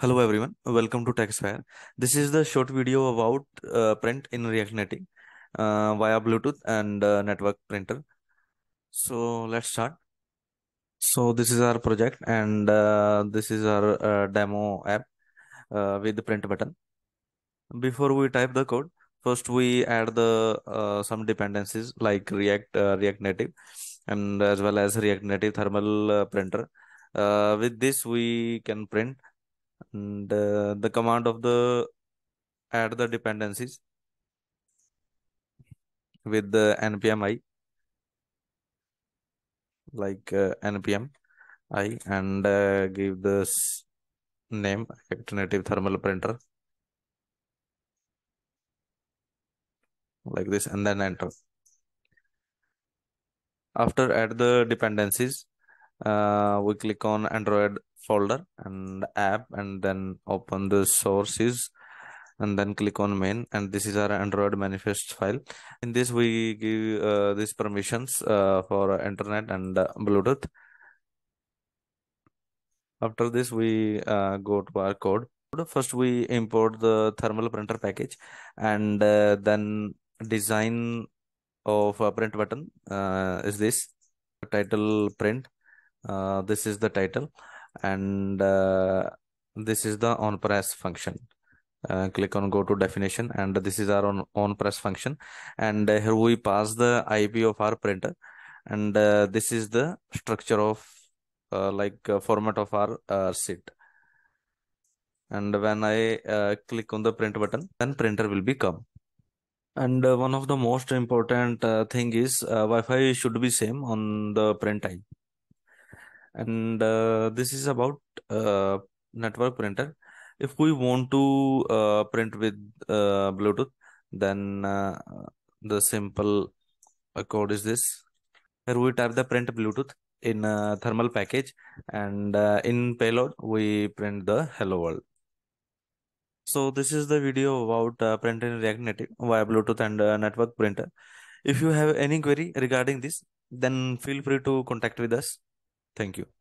Hello everyone, welcome to TechSapphire. This is the short video about uh, print in React Native uh, via Bluetooth and uh, network printer. So let's start. So this is our project and uh, this is our uh, demo app uh, with the print button. Before we type the code, first we add the some dependencies like React React Native and as well as React Native thermal printer. with this we can print and uh, the command of the add the dependencies with the npm i like uh, npm i and uh, give this name alternative thermal printer like this and then enter. After add the dependencies uh, we click on android folder and app and then open the sources and then click on main. And this is our android manifest file. In this we give uh, these permissions uh, for internet and uh, bluetooth. After this we uh, go to our code. First we import the thermal printer package and uh, then design of a print button uh, is this. Title print this is the title and uh, this is the on press function. Uh, click on go to definition and this is our on, on press function. And uh, here we pass the ip of our printer. And uh, this is the structure of uh, like format of our sheet. And when i click on the print button then printer will be come and one of the most important thing is wi-fi should be same on the print type and uh, this is about uh, network printer. If we want to uh, print with uh, bluetooth then uh, the simple uh, code is this. Here we type the print bluetooth in thermal package and in payload we print the hello world. So this is the video about uh, printing react native via bluetooth and network printer. If you have any query regarding this then feel free to contact with us thank you